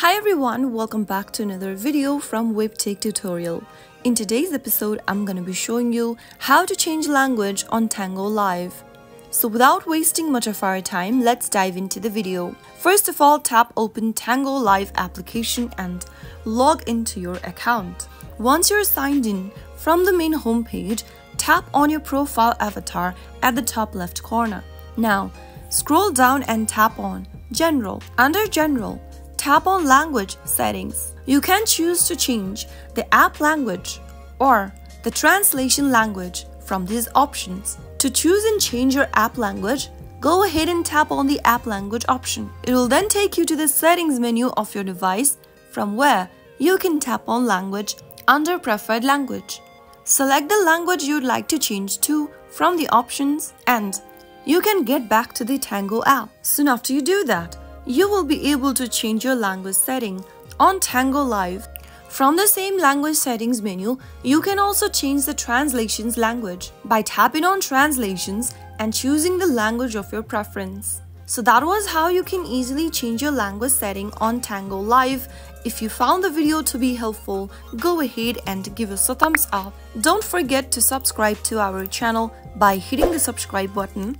Hi everyone, welcome back to another video from WebTech tutorial. In today's episode, I'm going to be showing you how to change language on Tango Live. So without wasting much of our time, let's dive into the video. First of all, tap open Tango Live application and log into your account. Once you're signed in, from the main homepage, tap on your profile avatar at the top left corner. Now, scroll down and tap on General. Under General, tap on Language Settings. You can choose to change the app language or the translation language from these options. To choose and change your app language, go ahead and tap on the app language option. It will then take you to the settings menu of your device from where you can tap on language under preferred language. Select the language you'd like to change to from the options and you can get back to the Tango app. Soon after you do that, you will be able to change your language setting on Tango Live. From the same language settings menu, you can also change the translations language by tapping on translations and choosing the language of your preference. So that was how you can easily change your language setting on Tango Live. If you found the video to be helpful, go ahead and give us a thumbs up. Don't forget to subscribe to our channel by hitting the subscribe button.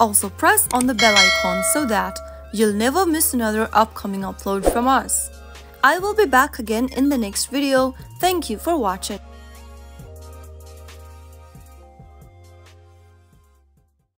Also press on the bell icon so that You'll never miss another upcoming upload from us. I will be back again in the next video. Thank you for watching.